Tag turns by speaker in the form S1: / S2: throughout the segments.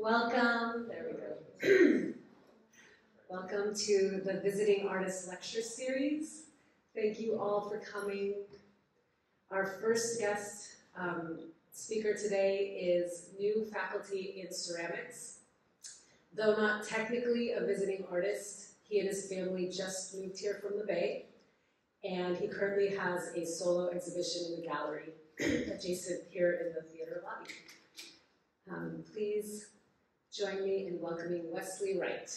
S1: Welcome, there we go. Welcome to the Visiting Artist Lecture Series. Thank you all for coming. Our first guest um, speaker today is new faculty in ceramics. Though not technically a visiting artist, he and his family just moved here from the Bay, and he currently has a solo exhibition in the gallery adjacent here in the theater lobby. Um, please join me in welcoming Wesley Wright.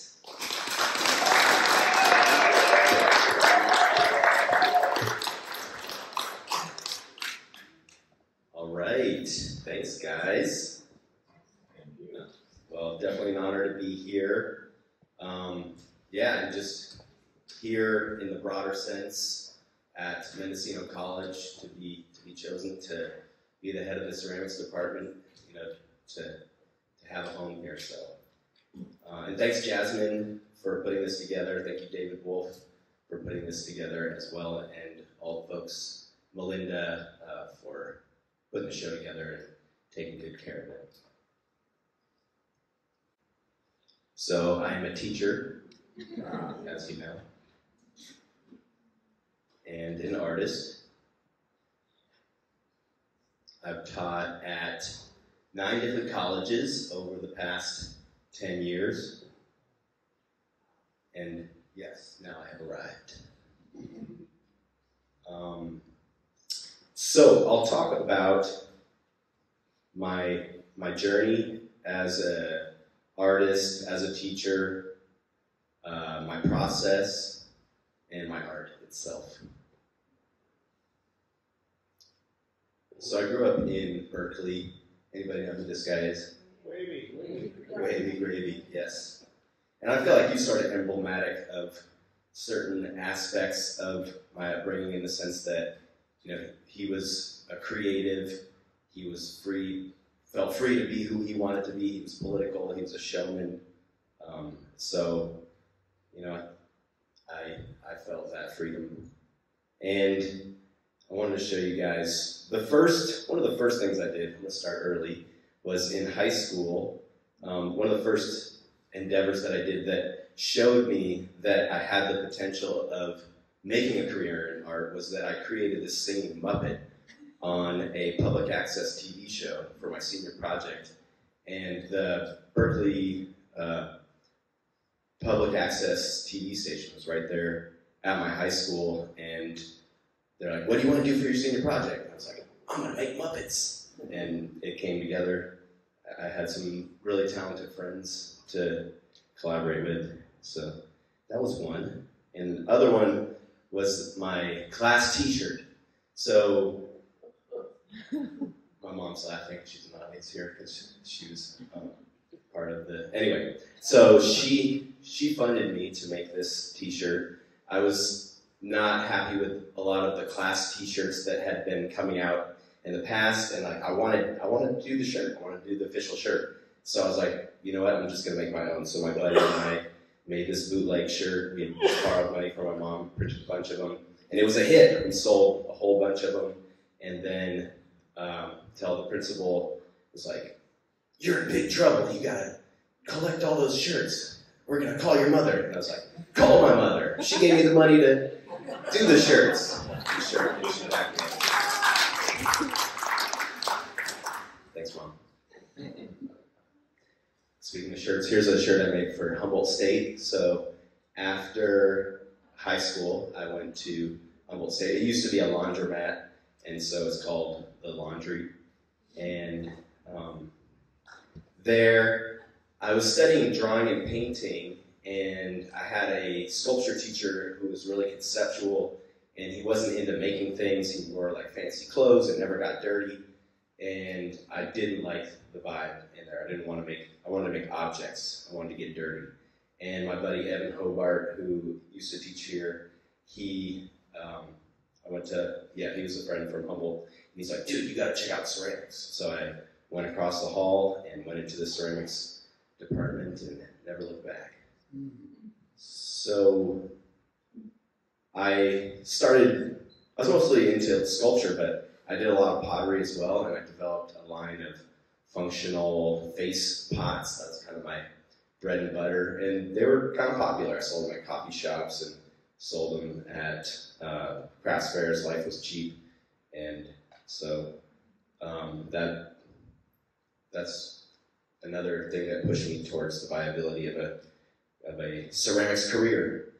S2: All right, thanks guys. Well, definitely an honor to be here. Um, yeah, and just here in the broader sense at Mendocino College to be to be chosen to be the head of the ceramics department, you know, to to have a home here. So, uh, and thanks Jasmine for putting this together. Thank you David Wolf for putting this together as well, and all the folks, Melinda uh, for putting the show together and taking good care of it. So I am a teacher, uh, as you know, and an artist. I've taught at nine different colleges over the past 10 years. And yes, now I have arrived. Um, so I'll talk about my my journey as a artist, as a teacher, uh, my process, and my art itself. So I grew up in Berkeley. Anybody know who this guy is?
S3: Wavy.
S2: Wavy Gravy, yes. And I feel like you sort of emblematic of certain aspects of my upbringing in the sense that, you know, he was a creative, he was free, felt free to be who he wanted to be, he was political, he was a showman. Um, so, you know, I, I felt that freedom. And I wanted to show you guys the first, one of the first things I did, I'm going to start early, was in high school. Um, one of the first endeavors that I did that showed me that I had the potential of making a career in art was that I created this singing Muppet on a public access TV show for my senior project. And the Berkeley uh, public access TV station was right there at my high school. And they're like, What do you want to do for your senior project? And I was like, I'm going to make Muppets. And it came together. I had some really talented friends to collaborate with. So that was one. And the other one was my class t-shirt. So my mom's laughing. She's in the audience here because she was um, part of the. Anyway, so she she funded me to make this t-shirt. I was not happy with a lot of the class t-shirts that had been coming out in the past, and like I wanted I wanted to do the shirt. I wanted to do the official shirt. So I was like, you know what? I'm just gonna make my own. So my buddy and I made this bootleg shirt. We borrowed money from my mom, printed a bunch of them, and it was a hit. We sold a whole bunch of them, and then um, tell the principal was like, "You're in big trouble. You gotta collect all those shirts. We're gonna call your mother." And I was like, "Call my mother. She gave me the money to do the shirts." The shirt. Thanks, mom. Speaking of shirts, here's a shirt I made for Humboldt State. So after high school, I went to Humboldt State. It used to be a laundromat, and so it's called the Laundry. And um, there, I was studying drawing and painting, and I had a sculpture teacher who was really conceptual, and he wasn't into making things. He wore like fancy clothes and never got dirty, and I didn't like the vibe in there. I didn't want to make. I wanted to make objects. I wanted to get dirty. And my buddy Evan Hobart, who used to teach here, he, um, I went to, yeah, he was a friend from Humboldt. And he's like, dude, you got to check out ceramics. So I went across the hall and went into the ceramics department and never looked back. So I started, I was mostly into sculpture, but I did a lot of pottery as well, and I developed a line of functional face pots. That's kind of my bread and butter, and they were kind of popular. I sold them at coffee shops and sold them at uh, crafts fairs. Life was cheap, and so um, that that's another thing that pushed me towards the viability of a of a ceramics career.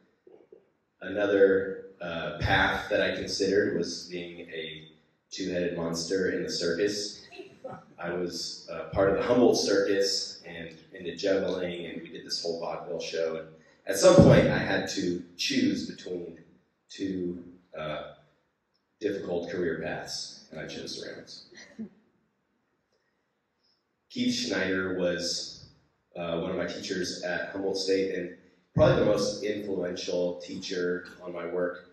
S2: Another uh, path that I considered was being a two-headed monster in the circus. I was uh, part of the Humboldt Circus and into juggling, and we did this whole vaudeville show. And at some point, I had to choose between two uh, difficult career paths, and I chose ceramics. Keith Schneider was uh, one of my teachers at Humboldt State, and probably the most influential teacher on my work,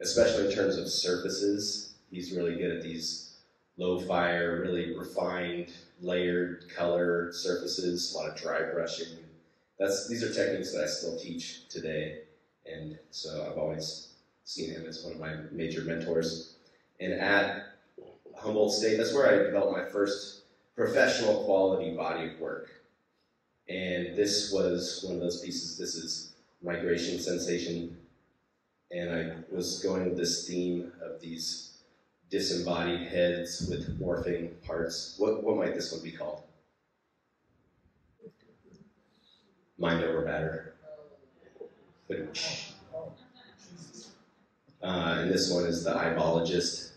S2: especially in terms of surfaces. He's really good at these low fire, really refined, layered color surfaces, a lot of dry brushing. That's these are techniques that I still teach today, and so I've always seen him as one of my major mentors. And at Humboldt State, that's where I developed my first professional quality body of work. And this was one of those pieces. This is migration sensation. And I was going with this theme of these disembodied heads with morphing parts. What, what might this one be called? Mind over matter. Uh, and this one is the eyebologist.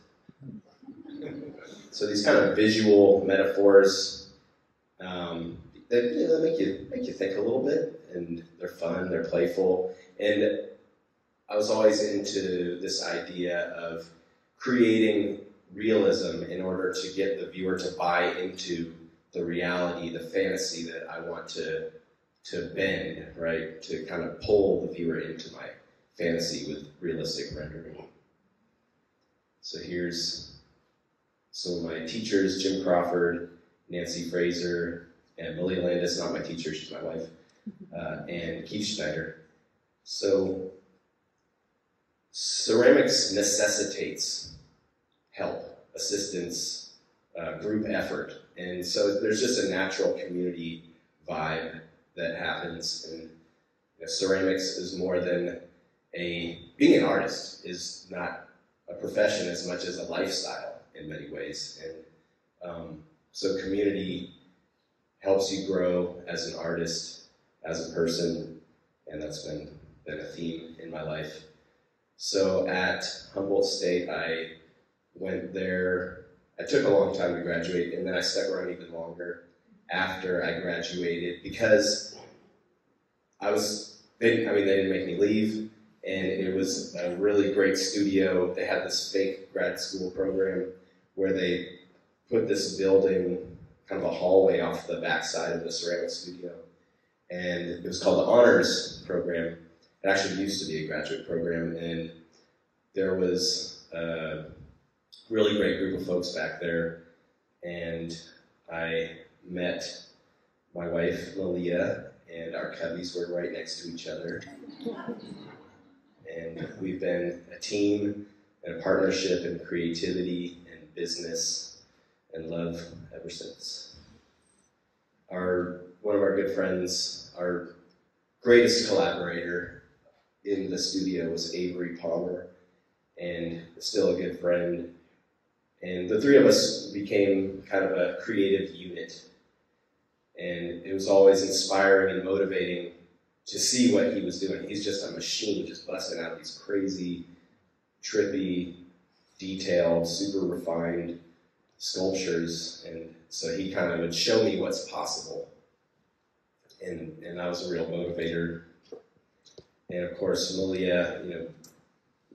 S2: So these kind of visual metaphors, um, they, you know, they make you make you think a little bit, and they're fun, they're playful, and I was always into this idea of creating realism in order to get the viewer to buy into the reality, the fantasy that I want to to bend, right? To kind of pull the viewer into my fantasy with realistic rendering. So here's some of my teachers, Jim Crawford, Nancy Fraser, and Malia Landis, not my teacher, she's my wife, uh, and Keith Schneider. So ceramics necessitates help, assistance, uh, group effort. And so there's just a natural community vibe that happens. And you know, ceramics is more than a, being an artist is not a profession as much as a lifestyle in many ways. And um, so community helps you grow as an artist, as a person, and that's been, been a theme in my life. So at Humboldt State, I went there. I took a long time to graduate, and then I stuck around even longer after I graduated because I was. They, I mean, they didn't make me leave, and it was a really great studio. They had this fake grad school program where they put this building, kind of a hallway off the backside of the ceramic studio, and it was called the Honors Program. It actually used to be a graduate program, and there was a really great group of folks back there, and I met my wife Malia, and our cubbies were right next to each other, and we've been a team and a partnership in creativity and business and love ever since. Our one of our good friends, our greatest collaborator in the studio was Avery Palmer, and still a good friend. And the three of us became kind of a creative unit. And it was always inspiring and motivating to see what he was doing. He's just a machine, just busting out these crazy, trippy, detailed, super refined sculptures. And so he kind of would show me what's possible. And, and that was a real motivator and of course Malia, you know,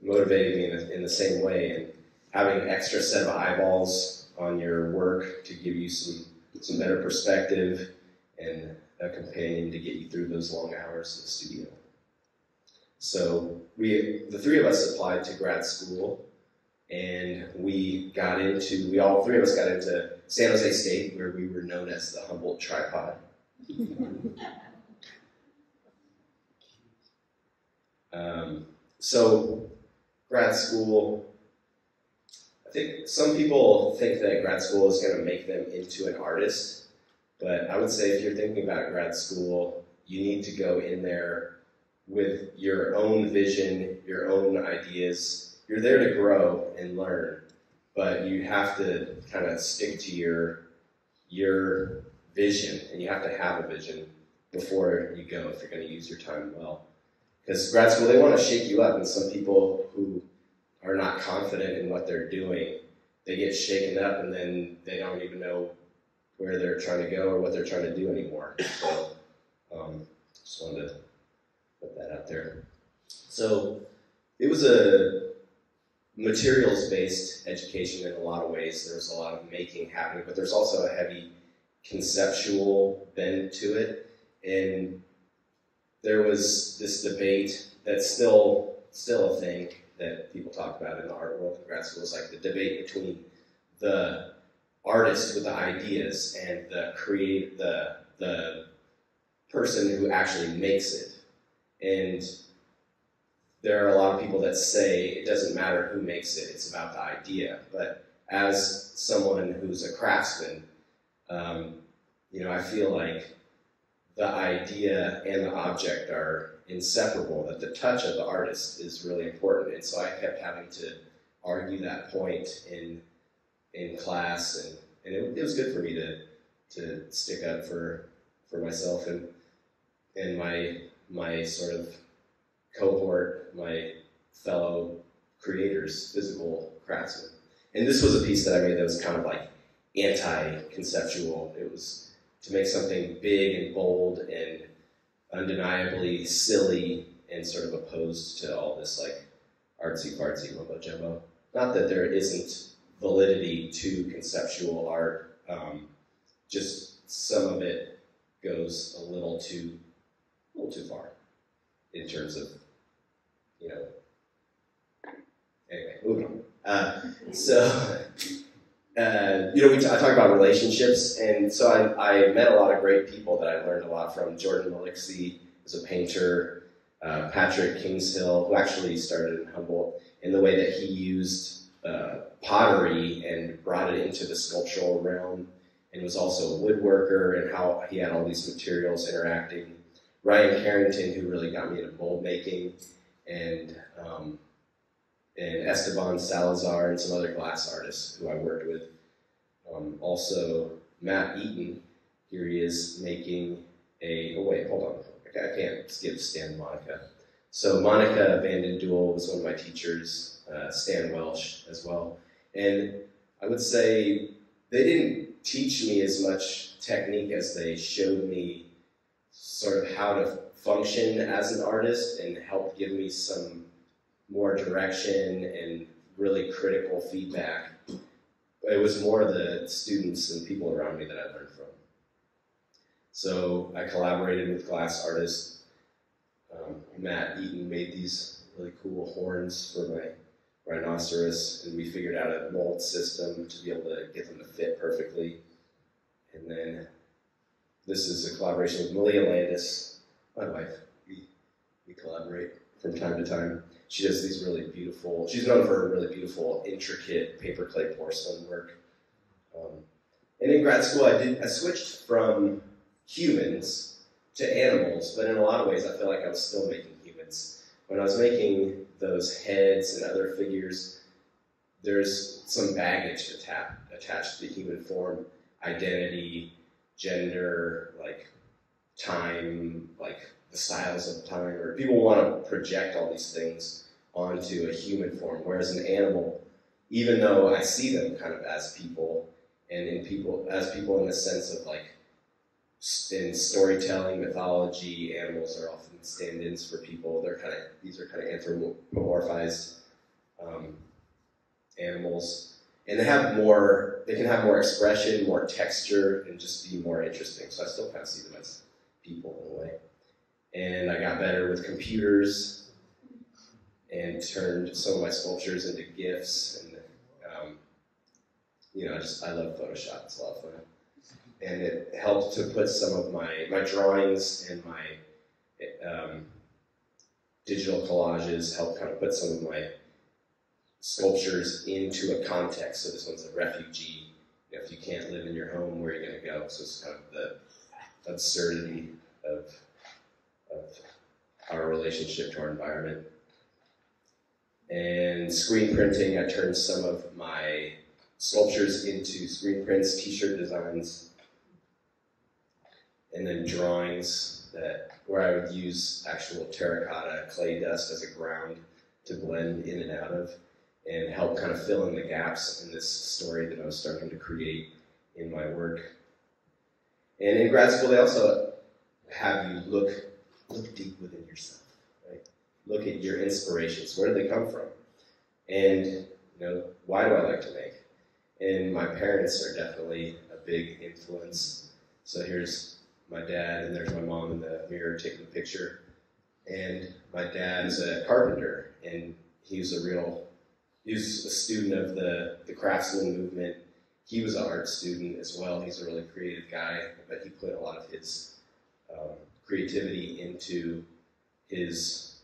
S2: motivating me in, in the same way, and having an extra set of eyeballs on your work to give you some some better perspective and a companion to get you through those long hours in the studio. So we, the three of us applied to grad school, and we got into, we all three of us got into San Jose State, where we were known as the Humboldt Tripod. Um, so, grad school, I think some people think that grad school is going to make them into an artist. But I would say if you're thinking about grad school, you need to go in there with your own vision, your own ideas. You're there to grow and learn, but you have to kind of stick to your your vision, and you have to have a vision before you go if you're going to use your time well. Because grad school, they want to shake you up, and some people who are not confident in what they're doing, they get shaken up, and then they don't even know where they're trying to go or what they're trying to do anymore. So, um, just wanted to put that out there. So, it was a materials based education in a lot of ways. There was a lot of making happening, but there's also a heavy conceptual bend to it. And there was this debate that's still still a thing that people talk about in the art world in grad school. Like the debate between the artist with the ideas and the create the the person who actually makes it. And there are a lot of people that say it doesn't matter who makes it, it's about the idea. But as someone who's a craftsman, um, you know, I feel like the idea and the object are inseparable, that the touch of the artist is really important. And so I kept having to argue that point in in class and, and it, it was good for me to to stick up for for myself and and my my sort of cohort, my fellow creators, physical craftsmen. And this was a piece that I made that was kind of like anti-conceptual. It was to make something big and bold and undeniably silly and sort of opposed to all this like artsy fartsy mumbo jumbo. Not that there isn't validity to conceptual art, um, just some of it goes a little too, a little too far in terms of, you know. Anyway, moving on. Uh, so, uh, you know, we t- I talk about relationships, and so I, I met a lot of great people that I learned a lot from. Jordan Malixi is a painter. Uh, Patrick Kingshill, who actually started in Humboldt, in the way that he used uh, pottery and brought it into the sculptural realm, and was also a woodworker, and how he had all these materials interacting. Ryan Carrington, who really got me into mold making, and um, and Esteban Salazar and some other glass artists who I worked with. Um, also, Matt Eaton, here he is making a. Oh wait, hold on. I can't skip Stan Monica. So Monica Van Den Dool was one of my teachers. Uh, Stan Welsh as well, and I would say they didn't teach me as much technique as they showed me sort of how to function as an artist and help give me some more direction and really critical feedback. It was more the students and people around me that I learned from. So I collaborated with glass artists. Um, Matt Eaton made these really cool horns for my rhinoceros, and we figured out a mold system to be able to get them to fit perfectly. And then this is a collaboration with Malia Landis, my wife. We, we collaborate from time to time. She does these really beautiful, she's known for her really beautiful, intricate paper clay porcelain work. Um, and in grad school, I did I switched from humans to animals, but in a lot of ways, I feel like I was still making humans. When I was making those heads and other figures, there's some baggage atta- attached to the human form, identity, gender, like time, like the styles of time, or people want to project all these things onto a human form, whereas an animal, even though I see them kind of as people, and in people as people in the sense of like in storytelling, mythology, animals are often stand-ins for people. They're kind of these are kind of anthropomorphized um, animals, and they have more. They can have more expression, more texture, and just be more interesting. So I still kind of see them as people in a way. And I got better with computers, and turned some of my sculptures into GIFs. And um, you know, I just I love Photoshop. It's a lot of fun and it helped to put some of my, my drawings and my um, digital collages, helped kind of put some of my sculptures into a context. So this one's a refugee if you can't live in your home, where are you going to go? So it's kind of the absurdity of, of our relationship to our environment. And screen printing, I turned some of my sculptures into screen prints, t-shirt designs, and then drawings that where I would use actual terracotta clay dust as a ground to blend in and out of and help kind of fill in the gaps in this story that I was starting to create in my work. And in grad school, they also have you look look deep within yourself? Look at your inspirations. Where do they come from? And you know, why do I like to make? And my parents are definitely a big influence. So here's my dad, and there's my mom in the mirror taking a picture. And my dad is a carpenter, and he's a real, he's a student of the, the craftsman movement. He was an art student as well. He's a really creative guy, but he put a lot of his um, creativity into his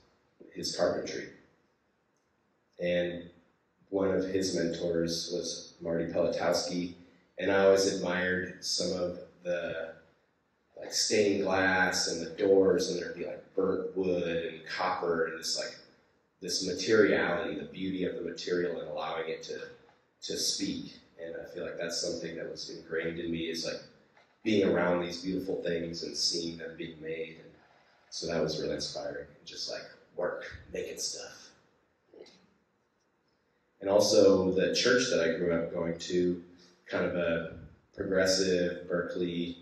S2: his carpentry. And one of his mentors was Marty Pelotowski, and I always admired some of the like stained glass and the doors, and there'd be like burnt wood and copper and this like this materiality, the beauty of the material, and allowing it to to speak. And I feel like that's something that was ingrained in me is like being around these beautiful things and seeing them being made. And so that was really inspiring. Just like work, making stuff. And also the church that I grew up going to, kind of a progressive Berkeley,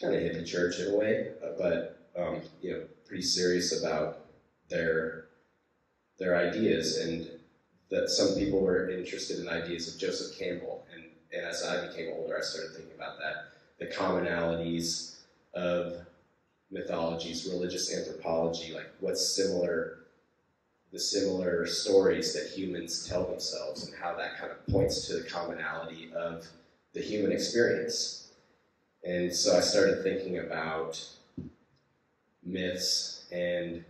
S2: kind of hippie church in a way, but um, you know, pretty serious about their their ideas and that some people were interested in ideas of Joseph Campbell and, and as I became older I started thinking about that the commonalities of mythologies, religious anthropology, like what's similar, the similar stories that humans tell themselves, and how that kind of points to the commonality of the human experience. And so I started thinking about myths and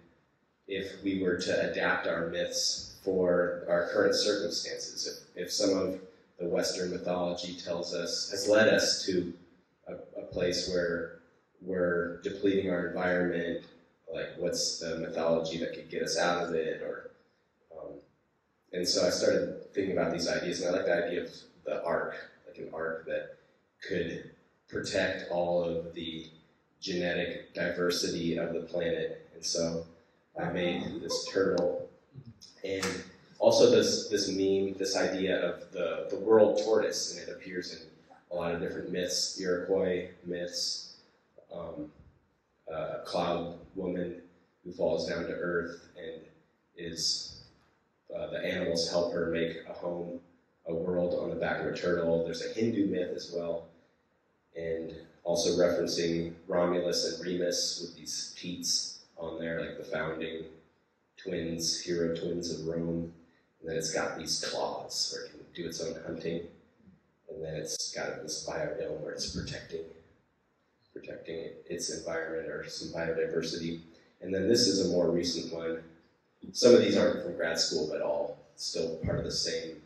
S2: if we were to adapt our myths for our current circumstances, if, if some of the Western mythology tells us, has led us to a, a place where we're depleting our environment, like what's the mythology that could get us out of it, or um, and so I started thinking about these ideas, and I like the idea of the ark, like an ark that could protect all of the genetic diversity of the planet, and so I made this turtle, and also this this meme, this idea of the the world tortoise, and it appears in a lot of different myths, Iroquois myths, um, a cloud woman who falls down to earth and is uh, the animals help her make a home, a world on the back of a turtle. There's a Hindu myth as well, and also referencing Romulus and Remus with these teats on there, like the founding twins, hero twins of Rome. And then it's got these claws where it can do its own hunting and then it's got this biodome where it's protecting protecting its environment or some biodiversity. And then this is a more recent one. Some of these aren't from grad school, but all still part of the same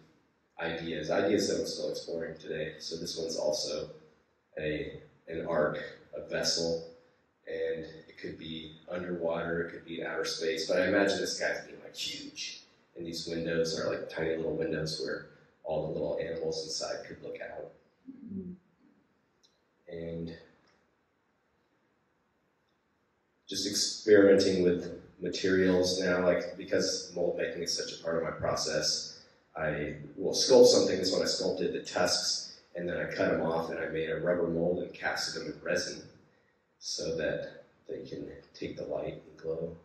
S2: ideas, ideas that I'm still exploring today. So this one's also a an ark, a vessel, and it could be underwater, it could be in outer space. But I imagine this guy's being like huge, and these windows are like tiny little windows where all the little animals inside could look out. Mm-hmm. And just experimenting with materials now, like because mold making is such a part of my process, I will sculpt something. This one I sculpted the tusks, and then I cut them off, and I made a rubber mold and casted them in resin so that they can take the light and glow.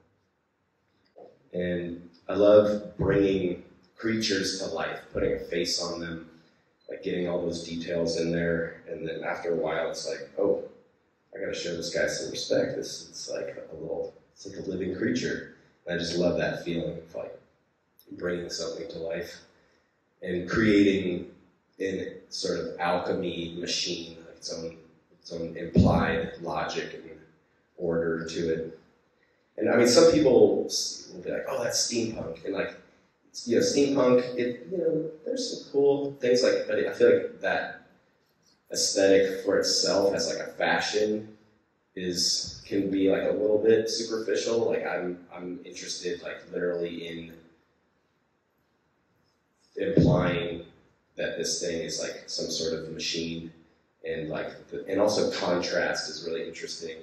S2: And I love bringing creatures to life, putting a face on them, like getting all those details in there, and then after a while, it's like, oh, I got to show this guy some respect. This it's like a little, it's like a living creature. And I just love that feeling of like bringing something to life and creating in sort of alchemy machine, like its own its own implied logic and order to it. And I mean, some people will be like, "Oh, that's steampunk," and like you know, steampunk, it, you know, there's some cool things like, but I feel like that aesthetic for itself as like a fashion is can be like a little bit superficial. Like I'm I'm interested like literally in implying that this thing is like some sort of machine. And like the, and also contrast is really interesting.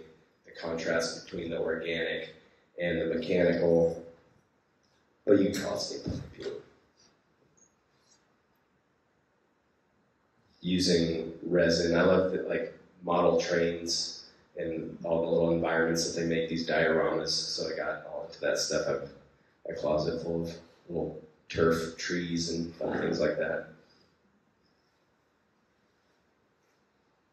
S2: The contrast between the organic and the mechanical but you can call steampunk if you using resin i love that like model trains and all the little environments that they make these dioramas so i got all into that stuff i have a closet full of little turf trees and fun things like that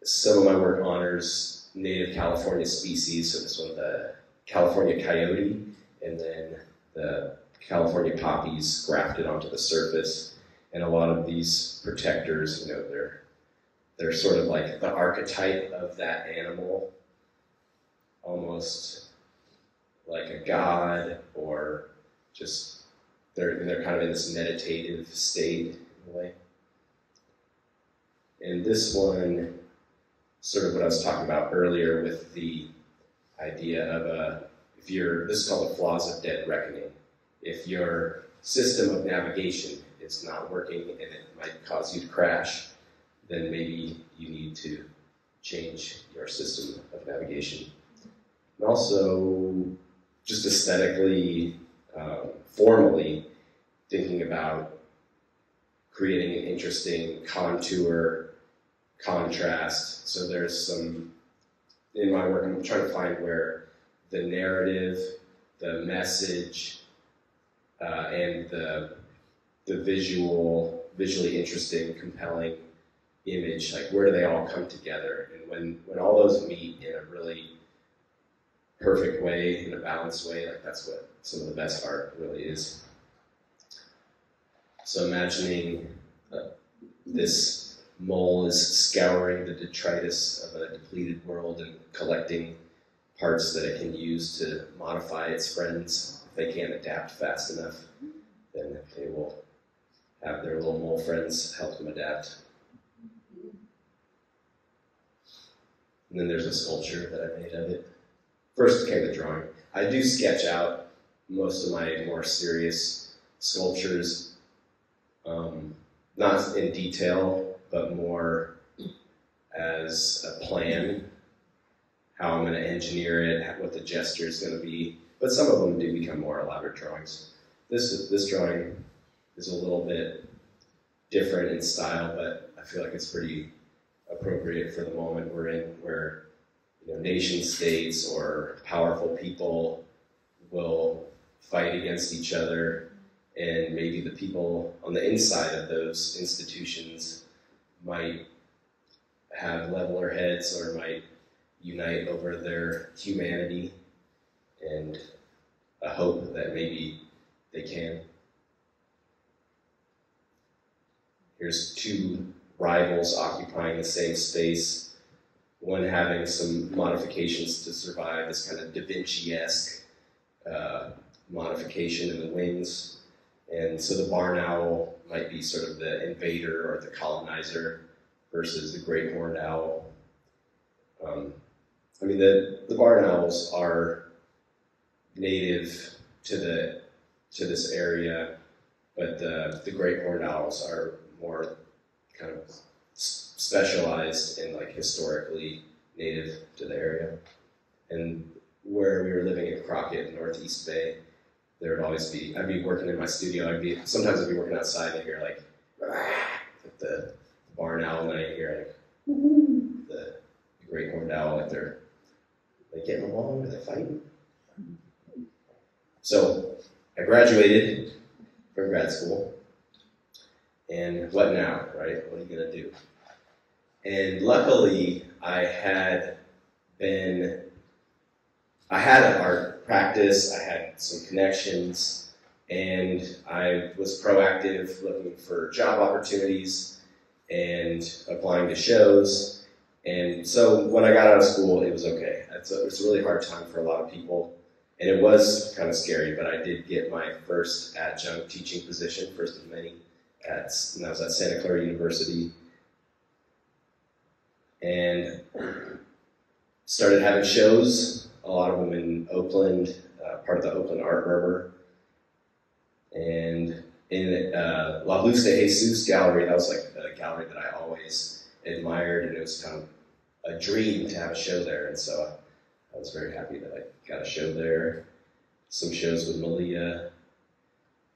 S2: some of my work honors native California species. So this one, the California coyote, and then the California poppies grafted onto the surface. And a lot of these protectors, you know, they're they're sort of like the archetype of that animal, almost like a god, or just they're they're kind of in this meditative state in a way. And this one sort of what I was talking about earlier with the idea of a, if you're, this is called the flaws of dead reckoning. If your system of navigation is not working and it might cause you to crash, then maybe you need to change your system of navigation. And also, just aesthetically, um, formally, thinking about creating an interesting contour contrast. So there's some in my work. I'm trying to find where the narrative, the message, uh, and the the visual, visually interesting, compelling image, like where do they all come together? And when when all those meet in a really perfect way, in a balanced way, like that's what some of the best art really is. So imagining uh, this Mole is scouring the detritus of a depleted world and collecting parts that it can use to modify its friends. If they can't adapt fast enough, then they will have their little mole friends help them adapt. And then there's a sculpture that I made of it. First came the drawing. I do sketch out most of my more serious sculptures, um, not in detail, but more as a plan, how I'm going to engineer it, what the gesture is going to be. But some of them do become more elaborate drawings. This this drawing is a little bit different in style, but I feel like it's pretty appropriate for the moment we're in, where you know, nation states or powerful people will fight against each other, and maybe the people on the inside of those institutions might have leveler heads or might unite over their humanity and a hope that maybe they can. Here's two rivals occupying the same space, one having some modifications to survive, this kind of Da Vinci esque uh, modification in the wings. And so the barn owl might be sort of the invader or the colonizer versus the great horned owl. Um, I mean, the, the barn owls are native to the to this area, but the, the great horned owls are more kind of specialized in like historically native to the area. And where we were living in Crockett, Northeast Bay, there would always be, I'd be working in my studio, I'd be, sometimes I'd be working outside and hear like, ah, like the barn owl and I hear like, the, the great horned owl, like they're, they getting along, are they fighting? So I graduated from grad school, and what now, right? What are you gonna do? And luckily, I had been, I had an art practice, I had some connections, and I was proactive looking for job opportunities and applying to shows. And so when I got out of school, it was okay. It's a, it's a really hard time for a lot of people. And it was kind of scary, but I did get my first adjunct teaching position, first of many, at, I was at Santa Clara University. and started having shows. A lot of them in Oakland, uh, part of the Oakland Art Murmur, and in uh, La Luz de Jesus Gallery. That was like a gallery that I always admired, and it was kind of a dream to have a show there. And so I was very happy that I got a show there. Some shows with Malia.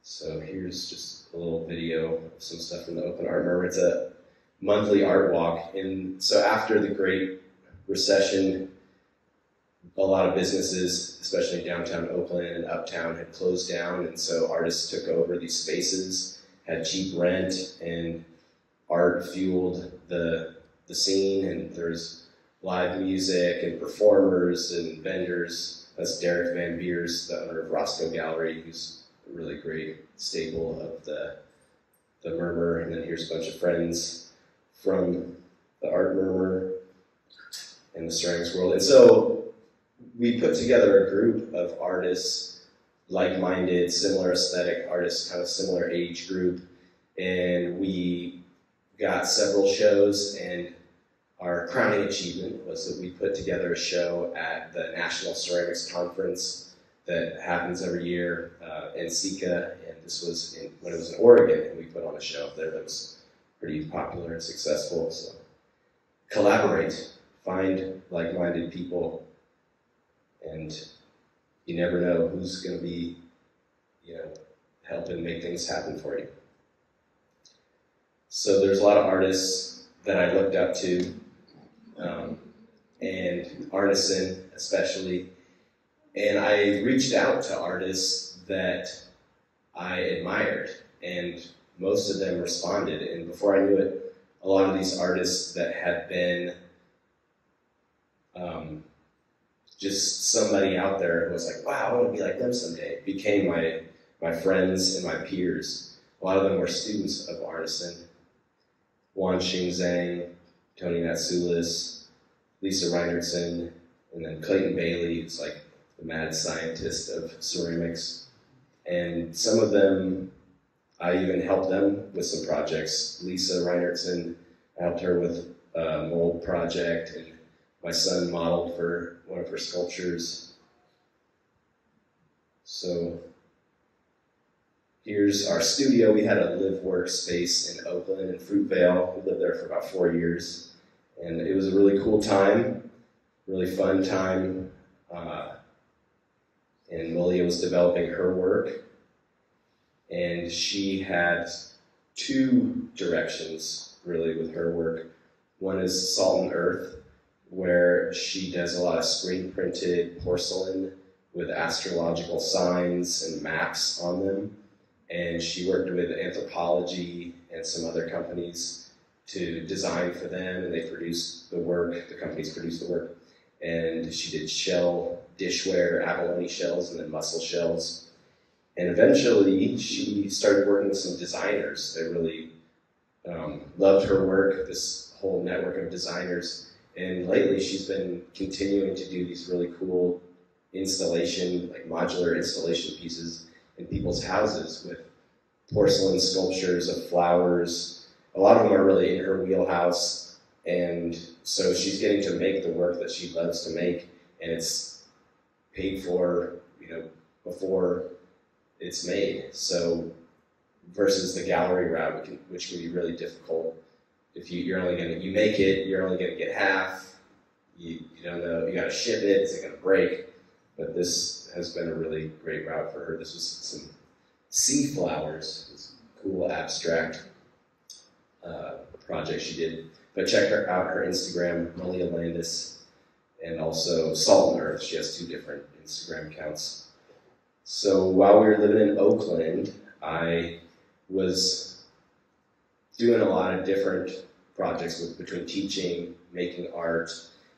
S2: So here's just a little video of some stuff from the Oakland Art Murmur. It's a monthly art walk. And so after the Great Recession, a lot of businesses, especially downtown Oakland and uptown, had closed down. And so artists took over these spaces, had cheap rent, and art fueled the, the scene. And there's live music and performers and vendors. That's Derek Van Beers, the owner of Roscoe Gallery, who's really great staple of the the Murmur. And then here's a bunch of friends from the Art Murmur and the ceramics world. And so we put together a group of artists, like-minded, similar aesthetic artists, kind of similar age group, and we got several shows and our crowning achievement was that we put together a show at the National Ceramics Conference that happens every year uh, NCECA, and this was in, when it was in Oregon, and we put on a show there that was pretty popular and successful. So collaborate, find like-minded people, and you never know who's going to be, you know, helping make things happen for you. So there's a lot of artists that I looked up to um, and Arneson especially. And I reached out to artists that I admired, and most of them responded. And before I knew it, a lot of these artists that had been um, just somebody out there who was like, wow, I want to be like them someday, became my, my friends and my peers. A lot of them were students of Arneson. Juan Xing Zhang, Tony Natsoulas, Lisa Reinertson, and then Clayton Bailey, who's like the mad scientist of ceramics. And some of them, I even helped them with some projects. Lisa Reinertson, helped her with a mold project, and my son modeled for one of her sculptures. So here's our studio. We had a live work space in Oakland and Fruitvale. We lived there for about four years. And it was a really cool time, really fun time. Uh, and Malia was developing her work. And she had two directions really with her work. One is Salt and Earth, where she does a lot of screen printed porcelain with astrological signs and maps on them. And she worked with Anthropologie and some other companies to design for them, and they produced the work. The companies produced the work, and she did shell dishware, abalone shells, and then mussel shells. And eventually, she started working with some designers that really um, loved her work. This whole network of designers, and lately, she's been continuing to do these really cool installation, like modular installation pieces in people's houses with porcelain sculptures of flowers. A lot of them are really in her wheelhouse, and so she's getting to make the work that she loves to make, and it's paid for, you know, before it's made. So versus the gallery route, which can be really difficult. If you, you're only gonna you make it, you're only gonna get half. You, you don't know you got to ship it. Is it gonna break? But this has been a really great route for her. This was some sea flowers, this cool abstract uh, project she did. But check her out her Instagram, Malia Landis, and also Salt and Earth. She has two different Instagram accounts. So while we were living in Oakland, I was doing a lot of different projects with, between teaching, making art,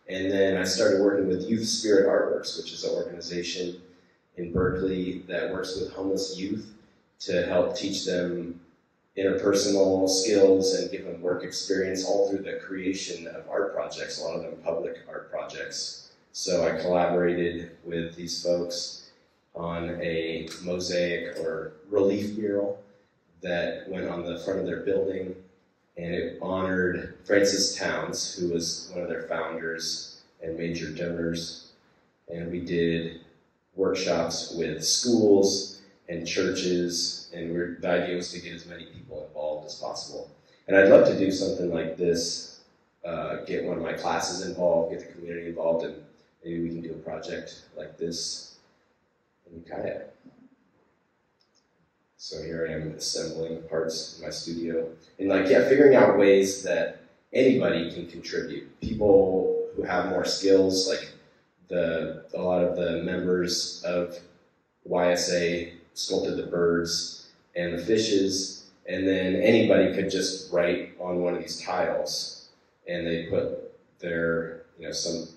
S2: and then I started working with Youth Spirit Artworks, which is an organization in Berkeley that works with homeless youth to help teach them interpersonal skills and give them work experience all through the creation of art projects, a lot of them public art projects. So I collaborated with these folks on a mosaic or relief mural that went on the front of their building. and it honored Francis Towns, who was one of their founders and major donors. And we did workshops with schools and churches, and the idea was to get as many people involved as possible. And I'd love to do something like this, uh, get one of my classes involved, get the community involved, and maybe we can do a project like this in Ukiah. So here I am assembling parts in my studio. And like, yeah, figuring out ways that anybody can contribute. People who have more skills, like the a lot of the members of YSA sculpted the birds and the fishes, and then anybody could just write on one of these tiles, and they put their, you know, some,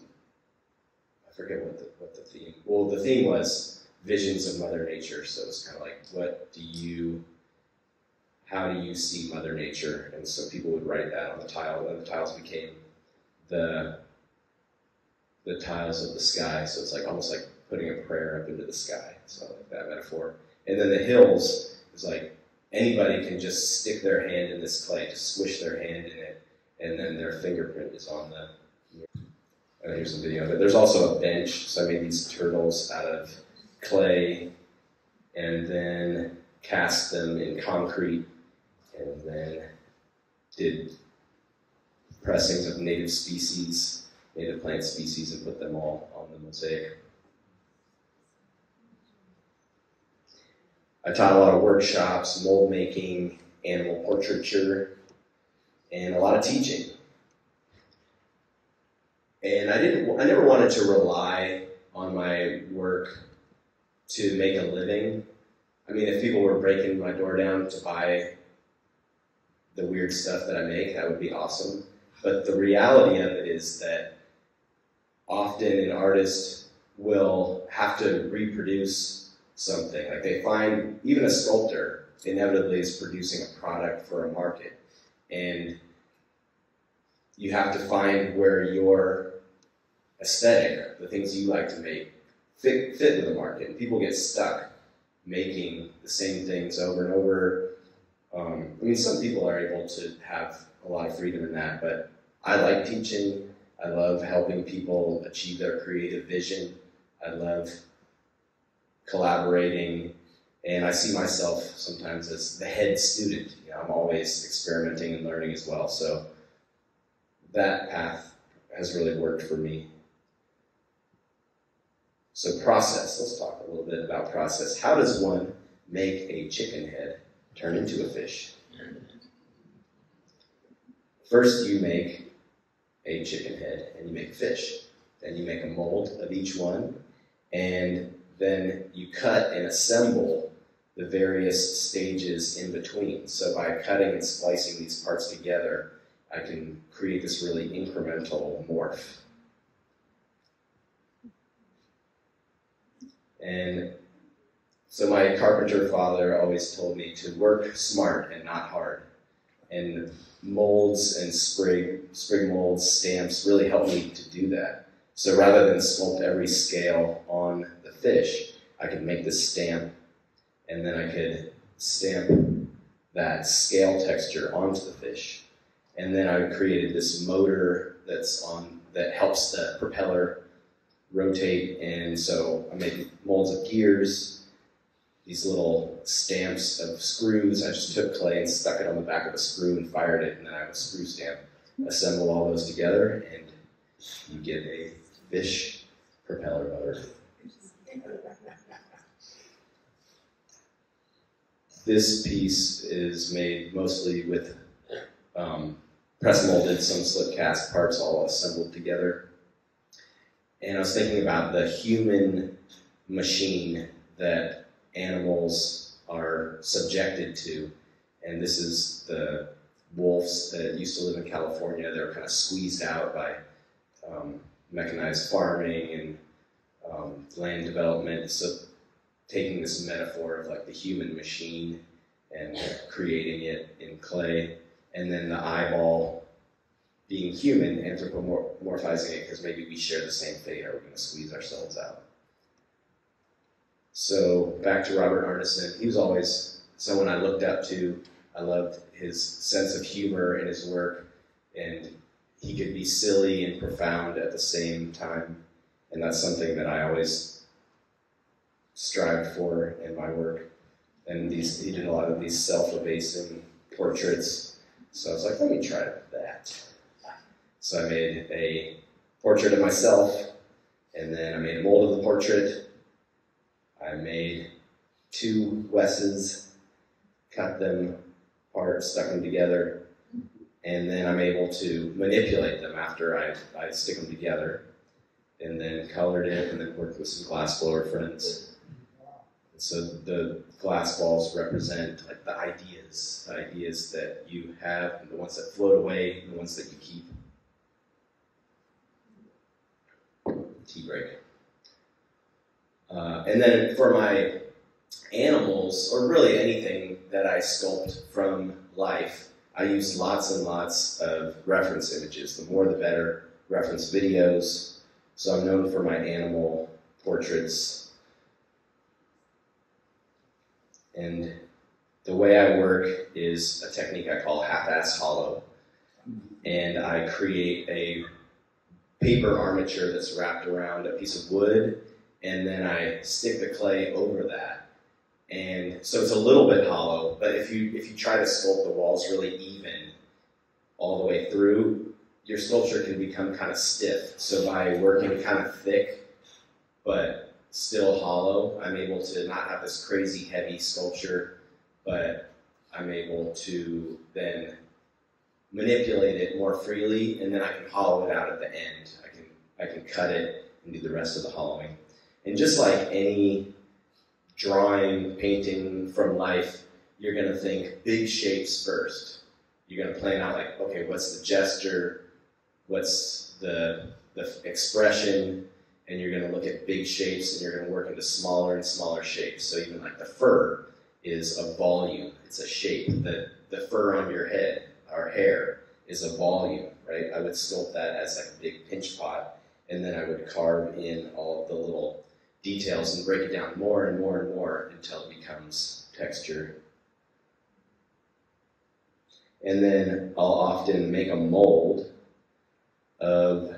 S2: I forget what the, what the theme, well, the theme was visions of Mother Nature, so it's kind of like, what do you, how do you see Mother Nature? And so people would write that on the tile, and the tiles became the the tiles of the sky. So it's like almost like putting a prayer up into the sky. So like that metaphor. And then the hills is like anybody can just stick their hand in this clay, just squish their hand in it, and then their fingerprint is on the. And here's a video of it. There's also a bench. So I made these turtles out of clay, and then cast them in concrete, and then did pressings of native species native plant species and put them all on the mosaic. I taught a lot of workshops, mold making, animal portraiture, and a lot of teaching. And I didn't I never wanted to rely on my work to make a living. I mean, if people were breaking my door down to buy the weird stuff that I make, that would be awesome. But the reality of it is that often an artist will have to reproduce something. Like they find, even a sculptor inevitably is producing a product for a market. And you have to find where your aesthetic, the things you like to make, fit, fit with the market. And people get stuck making the same things over and over. Um, I mean, some people are able to have a lot of freedom in that, but I like teaching. I love helping people achieve their creative vision. I love collaborating, and I see myself sometimes as the head student. You know, I'm always experimenting and learning as well. So that path has really worked for me. So process. Let's talk a little bit about process. How does one make a chicken head turn into a fish? First, you make a chicken head and you make fish. Then you make a mold of each one, and then you cut and assemble the various stages in between. So by cutting and splicing these parts together, I can create this really incremental morph. And so my carpenter father always told me to work smart and not hard. And molds and sprig, sprig molds, stamps really help me to do that. So rather than sculpt every scale on fish, I could make this stamp and then I could stamp that scale texture onto the fish. And then I created this motor that's on that helps the propeller rotate. And so I made molds of gears, these little stamps of screws. I just took clay and stuck it on the back of a screw and fired it, and then I a screw stamp. Assemble all those together, and you get a fish propeller motor. This piece is made mostly with um, press molded, some slip cast parts all assembled together. And I was thinking about the human machine that animals are subjected to. And this is the wolves that used to live in California. They're kind of squeezed out by um, mechanized farming and um, land development. So taking this metaphor of like the human machine and creating it in clay, and then the eyeball being human, anthropomorphizing it because maybe we share the same fate. Are we're going to squeeze ourselves out? So back to Robert Arneson, he was always someone I looked up to. I loved his sense of humor in his work, and he could be silly and profound at the same time. And that's something that I always strived for in my work. And these, he did a lot of these self-abasing portraits. So I was like, let me try that. So I made a portrait of myself, and then I made a mold of the portrait. I made two Wesses, cut them apart, stuck them together, and then I'm able to manipulate them after I, I stick them together, and then colored it, and then worked with some glass blower friends. So the glass balls represent like the ideas, the ideas that you have, and the ones that float away, and the ones that you keep. Tea break. Uh, and then for my animals, or really anything that I sculpt from life, I use lots and lots of reference images. The more the better. Reference videos. So I'm known for my animal portraits. And the way I work is a technique I call half-ass hollow. And I create a paper armature that's wrapped around a piece of wood, and then I stick the clay over that and so it's a little bit hollow. But if you if you try to sculpt the walls really even all the way through, your sculpture can become kind of stiff. So by working kind of thick but still hollow, I'm able to not have this crazy heavy sculpture, but I'm able to then manipulate it more freely, and then I can hollow it out at the end. I can I can cut it and do the rest of the hollowing. And just like any drawing, painting from life, you're to think big shapes first. You're to plan out like, okay, what's the gesture? What's the, the expression? And you're going to look at big shapes and you're going to work into smaller and smaller shapes. So even like the fur is a volume. It's a shape. The, the fur on your head, our hair, is a volume, right? I would sculpt that as like a big pinch pot. And then I would carve in all of the little details and break it down more and more and more until it becomes texture. And then I'll often make a mold of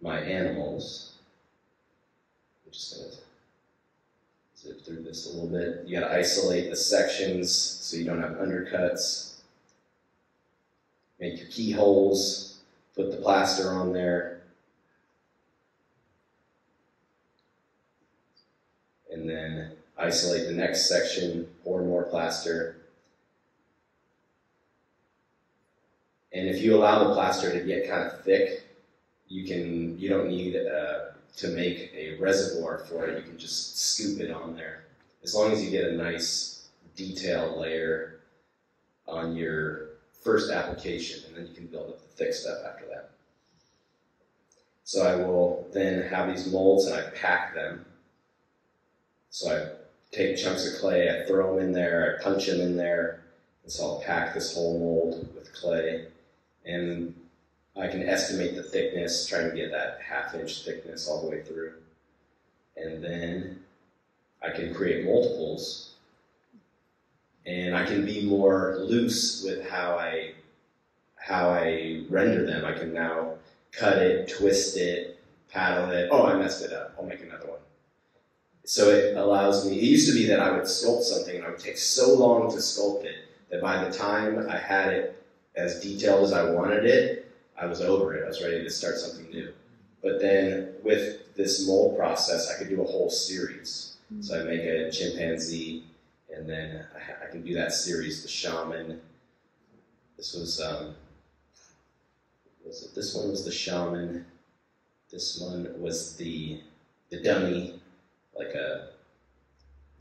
S2: my animals. I'm just going to zip through this a little bit. You got to isolate the sections so you don't have undercuts. Make your keyholes, put the plaster on there. and then isolate the next section, pour more plaster. And if you allow the plaster to get kind of thick, you can you don't need uh, to make a reservoir for it. You can just scoop it on there. As long as you get a nice detailed layer on your first application, and then you can build up the thick stuff after that. So I will then have these molds and I pack them so I take chunks of clay, I throw them in there, I punch them in there, and so I'll pack this whole mold with clay. And I can estimate the thickness, trying to get that half inch thickness all the way through. And then I can create multiples. And I can be more loose with how I how I render them. I can now cut it, twist it, paddle it. Oh, I messed it up. I'll make another one. So it allows me, it used to be that I would sculpt something and I would take so long to sculpt it that by the time I had it as detailed as I wanted it, I was over it. I was ready to start something new. But then with this mold process, I could do a whole series. Mm-hmm. So I make a chimpanzee, and then I, I, can do that series, the shaman. This was, um, was it? This one was the shaman. This one was the the dummy like a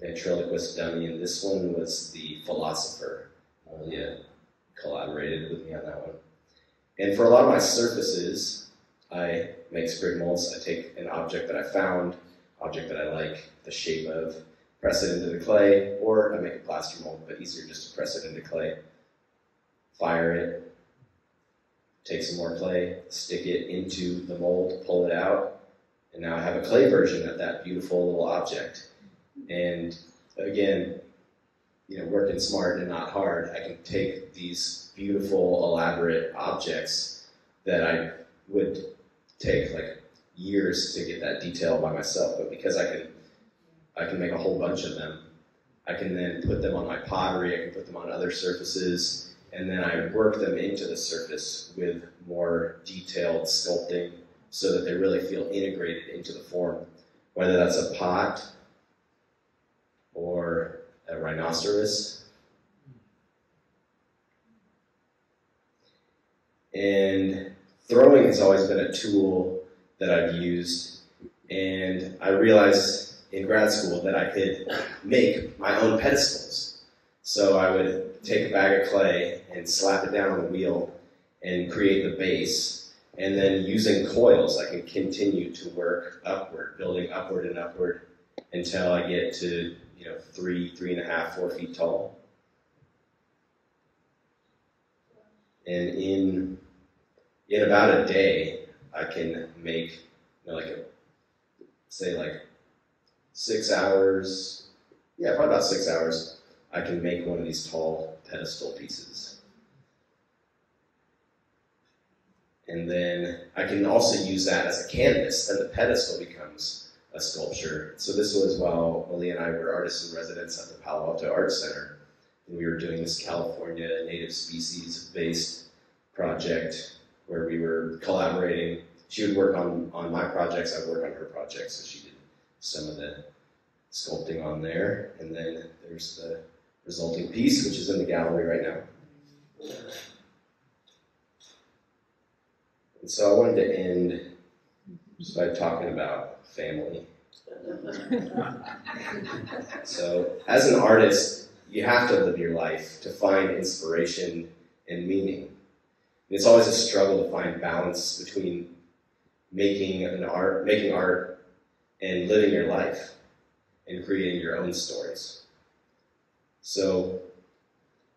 S2: ventriloquist dummy, and this one was the philosopher. Malia collaborated with me on that one. And for a lot of my surfaces, I make sprig molds. I take an object that I found, object that I like the shape of, press it into the clay, or I make a plaster mold, but easier just to press it into clay. Fire it, take some more clay, stick it into the mold, pull it out, and now I have a clay version of that beautiful little object. And again, you know, working smart and not hard, I can take these beautiful, elaborate objects that I would take like years to get that detail by myself, but because I can, I can make a whole bunch of them. I can then put them on my pottery. I can put them on other surfaces, and then I work them into the surface with more detailed sculpting, so that they really feel integrated into the form. Whether that's a pot or a rhinoceros. And throwing has always been a tool that I've used, and I realized in grad school that I could make my own pedestals. So I would take a bag of clay and slap it down on the wheel and create the base, and then using coils, I can continue to work upward, building upward and upward until I get to you know three, three and a half, four feet tall. And in in about a day, I can make you know, like a say like six hours. Yeah, probably about six hours. I can make one of these tall pedestal pieces. And then I can also use that as a canvas. Then the pedestal becomes a sculpture. So this was while Malia and I were artists in residence at the Palo Alto Art Center. And we were doing this California native species based project where we were collaborating. She would work on, on my projects, I'd work on her projects. So she did some of the sculpting on there. And then there's the resulting piece, which is in the gallery right now. And so I wanted to end by talking about family. so, as an artist, you have to live your life to find inspiration and meaning. And it's always a struggle to find balance between making an art, making art, and living your life and creating your own stories. So,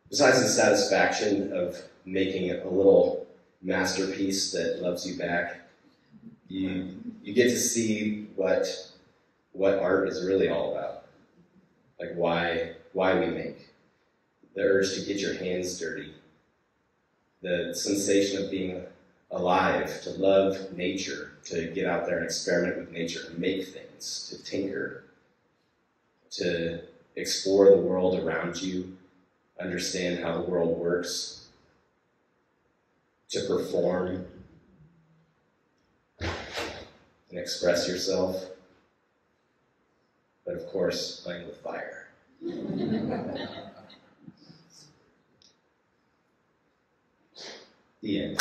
S2: besides the satisfaction of making a little masterpiece that loves you back, you you get to see what what art is really all about. Like why why we make. The urge to get your hands dirty. The sensation of being alive, to love nature, to get out there and experiment with nature, to make things, to tinker, to explore the world around you, understand how the world works, to perform and express yourself, but of course, playing with fire. the end.